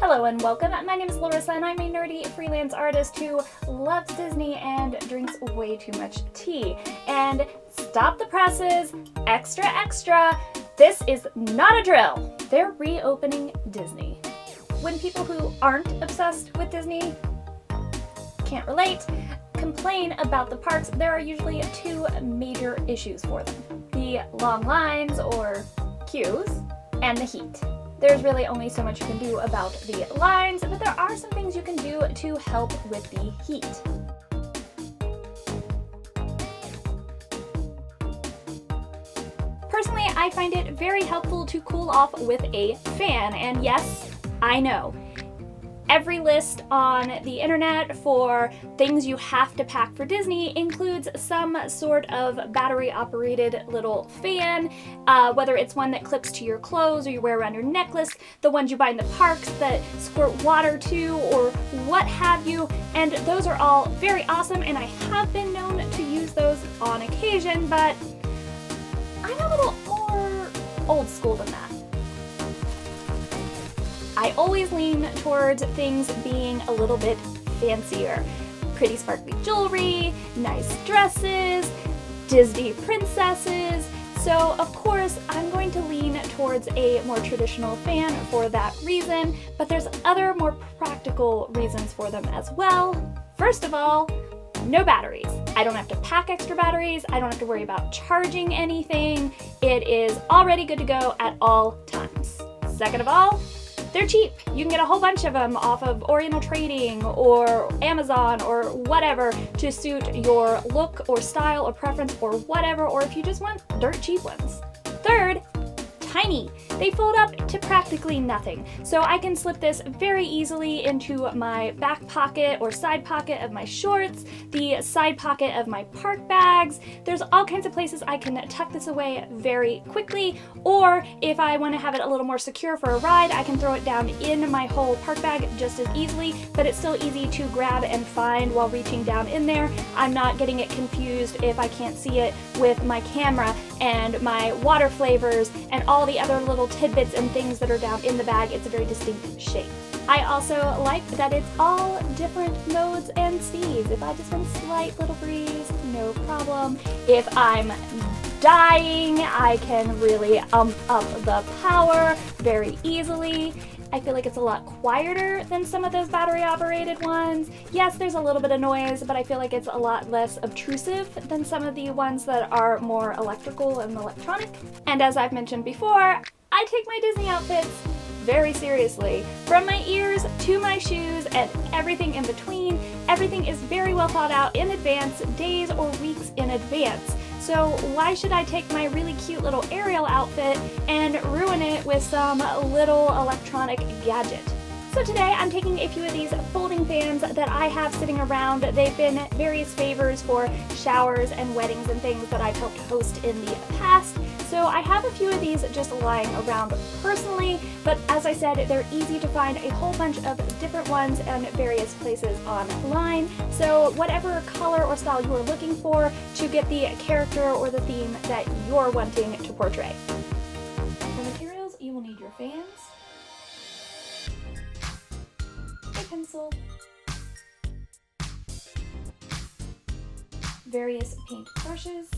Hello and welcome. My name is Larissa and I'm a nerdy freelance artist who loves Disney and drinks way too much tea. And stop the presses, extra extra, this is not a drill. They're reopening Disney. When people who aren't obsessed with Disney can't relate, complain about the parks, there are usually two major issues for them. The long lines or queues and the heat. There's really only so much you can do about the lines, but there are some things you can do to help with the heat. Personally, I find it very helpful to cool off with a fan, and yes, I know, Every list on the internet for things you have to pack for Disney includes some sort of battery operated little fan, uh, whether it's one that clips to your clothes or you wear around your necklace, the ones you buy in the parks that squirt water to, or what have you. And those are all very awesome, and I have been known to use those on occasion, but I'm a little more old school than that. I always lean towards things being a little bit fancier. Pretty sparkly jewelry, nice dresses, Disney princesses. So of course I'm going to lean towards a more traditional fan for that reason, but there's other more practical reasons for them as well. First of all, no batteries. I don't have to pack extra batteries. I don't have to worry about charging anything. It is already good to go at all times. Second of all, they're cheap. You can get a whole bunch of them off of Oriental Trading or Amazon or whatever to suit your look or style or preference or whatever, or if you just want dirt cheap ones. Third, tiny. They fold up to practically nothing. So I can slip this very easily into my back pocket or side pocket of my shorts, the side pocket of my park bags. There's all kinds of places I can tuck this away very quickly, or if I want to have it a little more secure for a ride, I can throw it down in my whole park bag just as easily, but it's still easy to grab and find while reaching down in there. I'm not getting it confused if I can't see it with my camera and my water flavors and all the other little tidbits and things that are down in the bag. It's a very distinct shape. I also like that it's all different modes and speeds. If I just want a slight little breeze, no problem. If I'm dying, I can really ump up the power very easily. I feel like it's a lot quieter than some of those battery operated ones. Yes, there's a little bit of noise, but I feel like it's a lot less obtrusive than some of the ones that are more electrical and electronic. And as I've mentioned before, I take my Disney outfits very seriously. From my ears to my shoes and everything in between, everything is very well thought out in advance, days or weeks in advance. So why should I take my really cute little Ariel outfit and ruin it with some little electronic gadget? So today I'm taking a few of these folding fans that I have sitting around. They've been various favors for showers and weddings and things that I've helped host in the past. So I have a few of these just lying around personally, but as I said, they're easy to find a whole bunch of different ones and various places online. So whatever color or style you are looking for to get the character or the theme that you're wanting to portray. For materials, you will need your fans, a pencil, various paint brushes,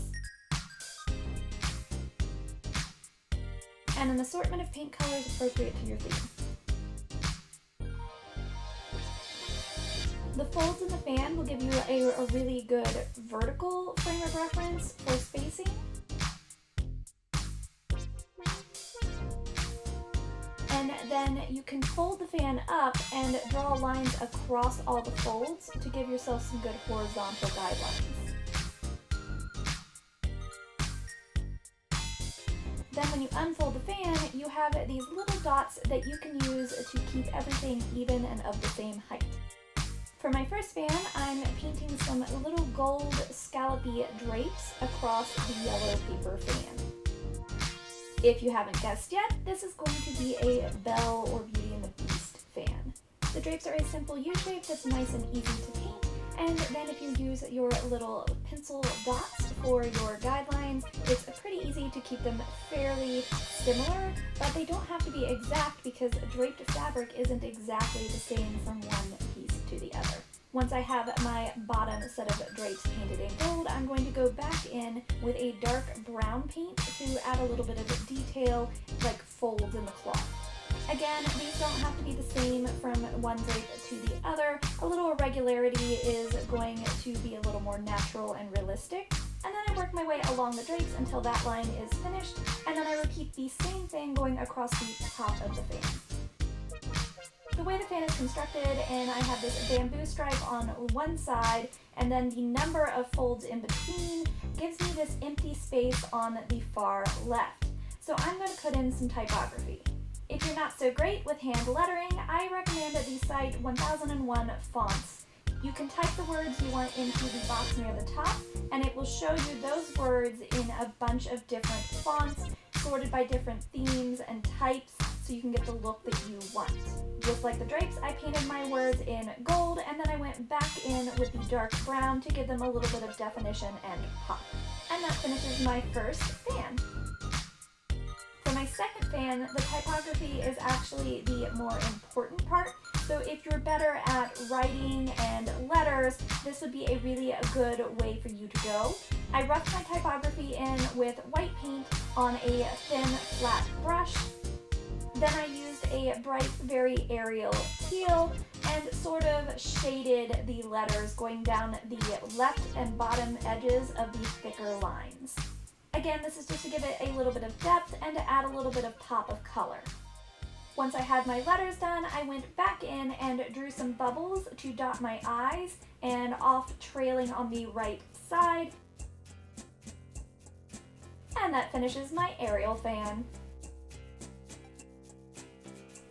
and an assortment of paint colors appropriate to your theme. The folds in the fan will give you a, a really good vertical frame of reference for spacing. And then you can fold the fan up and draw lines across all the folds to give yourself some good horizontal guidelines. When you unfold the fan, you have these little dots that you can use to keep everything even and of the same height. For my first fan, I'm painting some little gold scallopy drapes across the yellow paper fan. If you haven't guessed yet, this is going to be a Belle or Beauty and the Beast fan. The drapes are a simple U-shape that's nice and easy to paint, and then if you use your little pencil dots for your guidelines, it's pretty easy to keep them fairly similar, but they don't have to be exact because draped fabric isn't exactly the same from one piece to the other. Once I have my bottom set of drapes painted in gold, I'm going to go back in with a dark brown paint to add a little bit of detail, like folds in the cloth. Again, these don't have to be the same from one drape to the other. A little irregularity is going to be a little more natural and realistic. And then I work my way along the drapes until that line is finished, and then I repeat the same thing going across the top of the fan the way the fan is constructed and I have this bamboo stripe on one side and then the number of folds in between gives me this empty space on the far left. So I'm going to put in some typography. If you're not so great with hand lettering, I recommend the site 1001 Fonts. You can type the words you want into the box near the top, and it will show you those words in a bunch of different fonts, sorted by different themes and types, so you can get the look that you want. Just like the drapes, I painted my words in gold and then I went back in with the dark brown to give them a little bit of definition and pop. And that finishes my first fan. For my second fan, the typography is actually the more important part. So if you're better at writing and letters, this would be a really good way for you to go. I roughed my typography in with white paint on a thin flat brush then I used a bright, very Ariel teal and sort of shaded the letters going down the left and bottom edges of the thicker lines. Again, this is just to give it a little bit of depth and to add a little bit of pop of color. Once I had my letters done, I went back in and drew some bubbles to dot my eyes and off trailing on the right side. And that finishes my Ariel fan.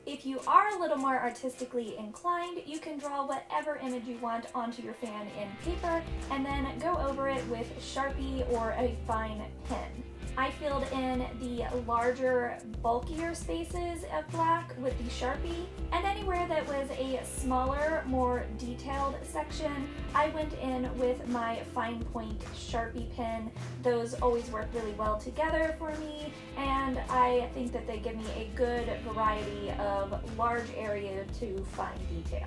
If you are a little more artistically inclined, you can draw whatever image you want onto your fan in paper and then go over it with Sharpie or a fine pen. I filled in the larger, bulkier spaces of black with the Sharpie, and anywhere that was a smaller, more detailed section, I went in with my fine point Sharpie pen. Those always work really well together for me, and I think that they give me a good variety of large area to fine detail.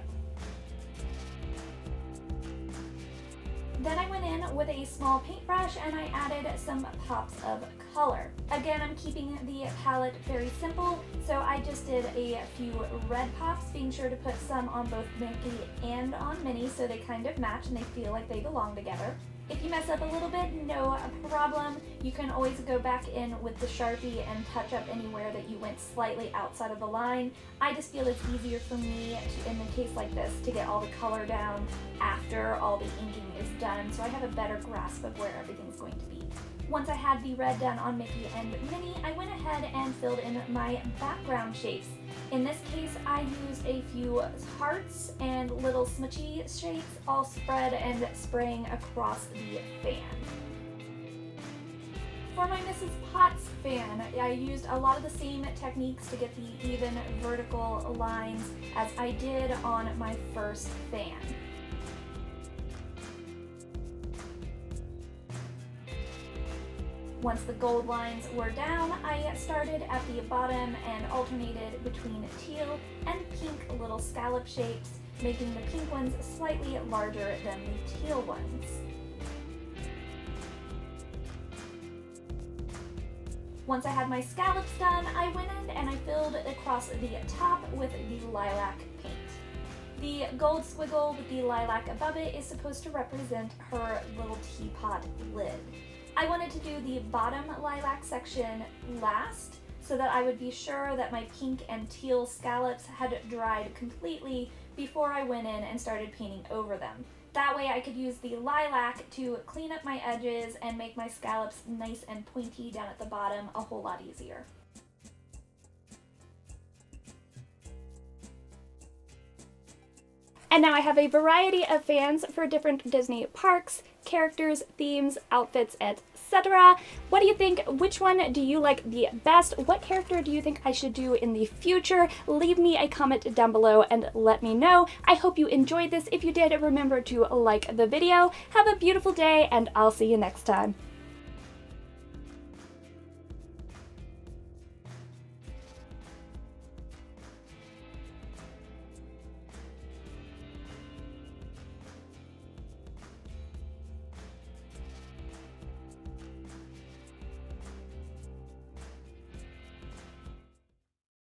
Then I went in with a small paintbrush and I added some pops of color. Again, I'm keeping the palette very simple, so I just did a few red pops, being sure to put some on both Mickey and on Minnie so they kind of match and they feel like they belong together. If you mess up a little bit, no problem. You can always go back in with the Sharpie and touch up anywhere that you went slightly outside of the line. I just feel it's easier for me, to, in a case like this, to get all the color down after all the inking is done, so I have a better grasp of where everything's going to be. Once I had the red done on Mickey and Minnie, I went ahead and filled in my background shapes. In this case, I used a few hearts and little smudgy shapes all spread and spraying across the fan. For my Mrs. Potts fan, I used a lot of the same techniques to get the even vertical lines as I did on my first fan. Once the gold lines were down, I started at the bottom and alternated between teal and pink little scallop shapes, making the pink ones slightly larger than the teal ones. Once I had my scallops done, I went in and I filled across the top with the lilac paint. The gold squiggle with the lilac above it is supposed to represent her little teapot lid. I wanted to do the bottom lilac section last so that I would be sure that my pink and teal scallops had dried completely before I went in and started painting over them. That way I could use the lilac to clean up my edges and make my scallops nice and pointy down at the bottom a whole lot easier. And now I have a variety of fans for different Disney parks, characters, themes, outfits, etc. What do you think? Which one do you like the best? What character do you think I should do in the future? Leave me a comment down below and let me know. I hope you enjoyed this. If you did, remember to like the video. Have a beautiful day and I'll see you next time.